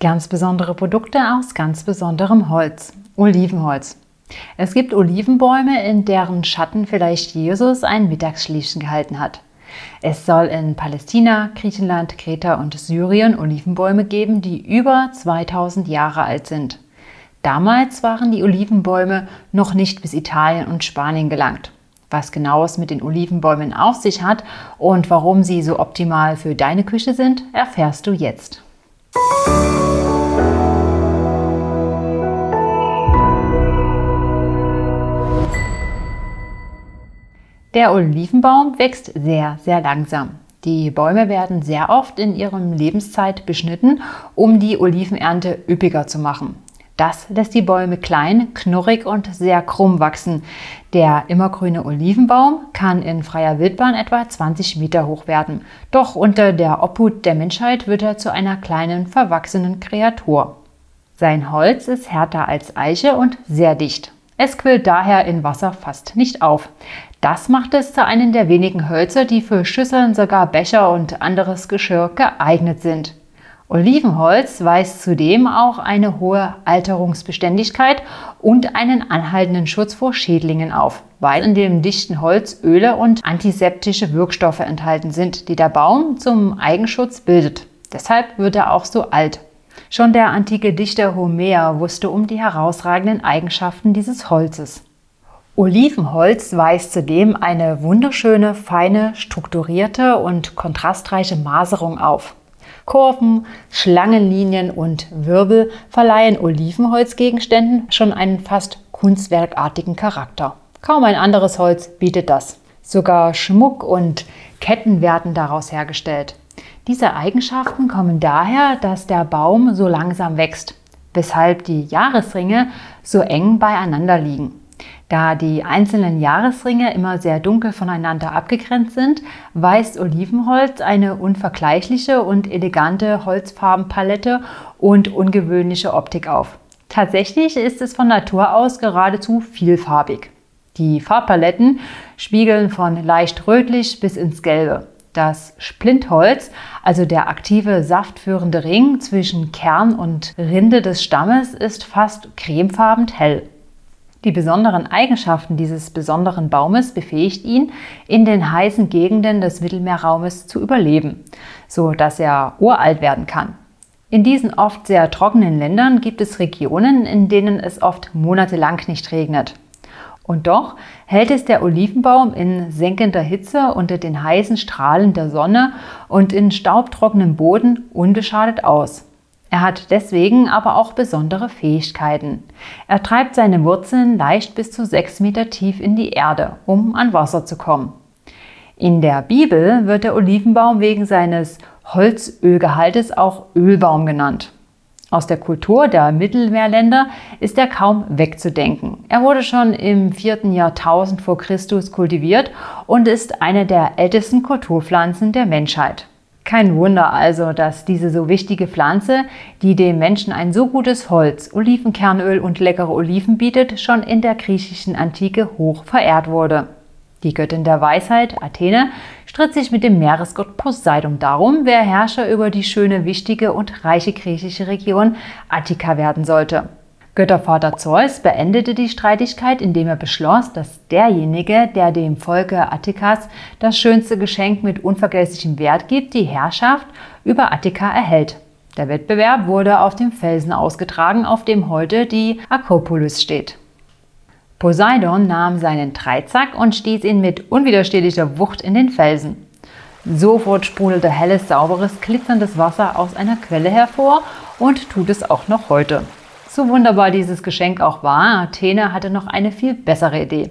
Ganz besondere Produkte aus ganz besonderem Holz. Olivenholz. Es gibt Olivenbäume, in deren Schatten vielleicht Jesus ein Mittagsschläfchen gehalten hat. Es soll in Palästina, Griechenland, Kreta und Syrien Olivenbäume geben, die über 2000 Jahre alt sind. Damals waren die Olivenbäume noch nicht bis Italien und Spanien gelangt. Was genau es mit den Olivenbäumen auf sich hat und warum sie so optimal für deine Küche sind, erfährst du jetzt. Der Olivenbaum wächst sehr, sehr langsam. Die Bäume werden sehr oft in ihrem Lebenszeit beschnitten, um die Olivenernte üppiger zu machen. Das lässt die Bäume klein, knurrig und sehr krumm wachsen. Der immergrüne Olivenbaum kann in freier Wildbahn etwa 20 Meter hoch werden. Doch unter der Obhut der Menschheit wird er zu einer kleinen, verwachsenen Kreatur. Sein Holz ist härter als Eiche und sehr dicht. Es quillt daher in Wasser fast nicht auf. Das macht es zu einem der wenigen Hölzer, die für Schüsseln, sogar Becher und anderes Geschirr geeignet sind. Olivenholz weist zudem auch eine hohe Alterungsbeständigkeit und einen anhaltenden Schutz vor Schädlingen auf, weil in dem dichten Holz Öle und antiseptische Wirkstoffe enthalten sind, die der Baum zum Eigenschutz bildet. Deshalb wird er auch so alt. Schon der antike Dichter Homer wusste um die herausragenden Eigenschaften dieses Holzes. Olivenholz weist zudem eine wunderschöne, feine, strukturierte und kontrastreiche Maserung auf. Kurven, Schlangenlinien und Wirbel verleihen Olivenholzgegenständen schon einen fast kunstwerkartigen Charakter. Kaum ein anderes Holz bietet das. Sogar Schmuck und Ketten werden daraus hergestellt. Diese Eigenschaften kommen daher, dass der Baum so langsam wächst, weshalb die Jahresringe so eng beieinander liegen. Da die einzelnen Jahresringe immer sehr dunkel voneinander abgegrenzt sind, weist Olivenholz eine unvergleichliche und elegante Holzfarbenpalette und ungewöhnliche Optik auf. Tatsächlich ist es von Natur aus geradezu vielfarbig. Die Farbpaletten spiegeln von leicht rötlich bis ins Gelbe. Das Splintholz, also der aktive saftführende Ring zwischen Kern und Rinde des Stammes, ist fast cremefarben hell. Die besonderen Eigenschaften dieses besonderen Baumes befähigt ihn, in den heißen Gegenden des Mittelmeerraumes zu überleben, so dass er uralt werden kann. In diesen oft sehr trockenen Ländern gibt es Regionen, in denen es oft monatelang nicht regnet. Und doch hält es der Olivenbaum in senkender Hitze unter den heißen Strahlen der Sonne und in staubtrockenem Boden unbeschadet aus. Er hat deswegen aber auch besondere Fähigkeiten. Er treibt seine Wurzeln leicht bis zu sechs Meter tief in die Erde, um an Wasser zu kommen. In der Bibel wird der Olivenbaum wegen seines Holzölgehaltes auch Ölbaum genannt. Aus der Kultur der Mittelmeerländer ist er kaum wegzudenken. Er wurde schon im vierten Jahrtausend vor Christus kultiviert und ist eine der ältesten Kulturpflanzen der Menschheit. Kein Wunder also, dass diese so wichtige Pflanze, die dem Menschen ein so gutes Holz, Olivenkernöl und leckere Oliven bietet, schon in der griechischen Antike hoch verehrt wurde. Die Göttin der Weisheit, Athene, stritt sich mit dem Meeresgott Poseidon darum, wer Herrscher über die schöne, wichtige und reiche griechische Region Attika werden sollte. Göttervater Zeus beendete die Streitigkeit, indem er beschloss, dass derjenige, der dem Volke Attikas das schönste Geschenk mit unvergesslichem Wert gibt, die Herrschaft über Attika erhält. Der Wettbewerb wurde auf dem Felsen ausgetragen, auf dem heute die Akropolis steht. Poseidon nahm seinen Dreizack und stieß ihn mit unwiderstehlicher Wucht in den Felsen. Sofort sprudelte helles, sauberes, glitzerndes Wasser aus einer Quelle hervor und tut es auch noch heute. So wunderbar dieses Geschenk auch war, Athene hatte noch eine viel bessere Idee.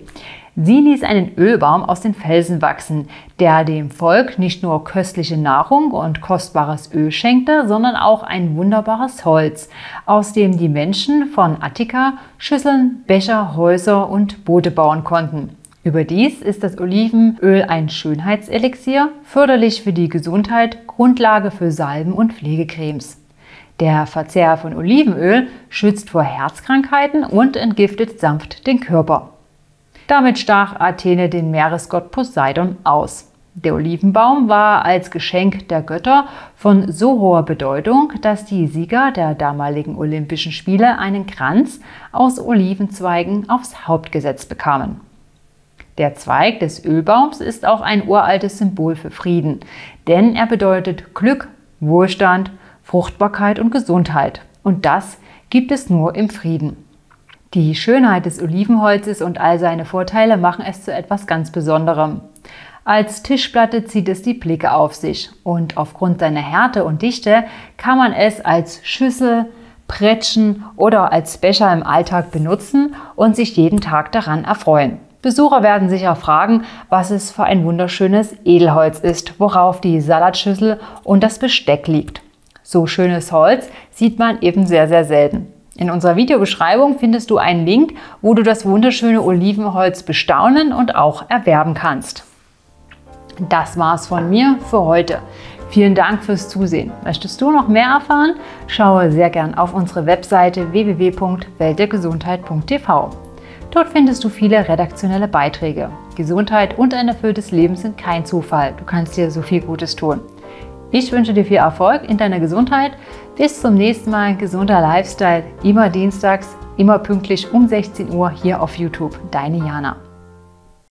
Sie ließ einen Ölbaum aus den Felsen wachsen, der dem Volk nicht nur köstliche Nahrung und kostbares Öl schenkte, sondern auch ein wunderbares Holz, aus dem die Menschen von Attika Schüsseln, Becher, Häuser und Boote bauen konnten. Überdies ist das Olivenöl ein Schönheitselixier, förderlich für die Gesundheit, Grundlage für Salben und Pflegecremes. Der Verzehr von Olivenöl schützt vor Herzkrankheiten und entgiftet sanft den Körper. Damit stach Athene den Meeresgott Poseidon aus. Der Olivenbaum war als Geschenk der Götter von so hoher Bedeutung, dass die Sieger der damaligen Olympischen Spiele einen Kranz aus Olivenzweigen aufs Haupt gesetzt bekamen. Der Zweig des Ölbaums ist auch ein uraltes Symbol für Frieden, denn er bedeutet Glück, Wohlstand, Fruchtbarkeit und Gesundheit. Und das gibt es nur im Frieden. Die Schönheit des Olivenholzes und all seine Vorteile machen es zu etwas ganz Besonderem. Als Tischplatte zieht es die Blicke auf sich und aufgrund seiner Härte und Dichte kann man es als Schüssel, Prätschen oder als Becher im Alltag benutzen und sich jeden Tag daran erfreuen. Besucher werden sich auch fragen, was es für ein wunderschönes Edelholz ist, worauf die Salatschüssel und das Besteck liegt. So schönes Holz sieht man eben sehr, sehr selten. In unserer Videobeschreibung findest du einen Link, wo du das wunderschöne Olivenholz bestaunen und auch erwerben kannst. Das war's von mir für heute. Vielen Dank fürs Zusehen. Möchtest du noch mehr erfahren? Schaue sehr gern auf unsere Webseite www.weltdergesundheit.tv. Dort findest du viele redaktionelle Beiträge. Gesundheit und ein erfülltes Leben sind kein Zufall. Du kannst dir so viel Gutes tun. Ich wünsche dir viel Erfolg in deiner Gesundheit. Bis zum nächsten Mal. Gesunder Lifestyle. Immer dienstags, immer pünktlich um 16 Uhr hier auf YouTube. Deine Jana.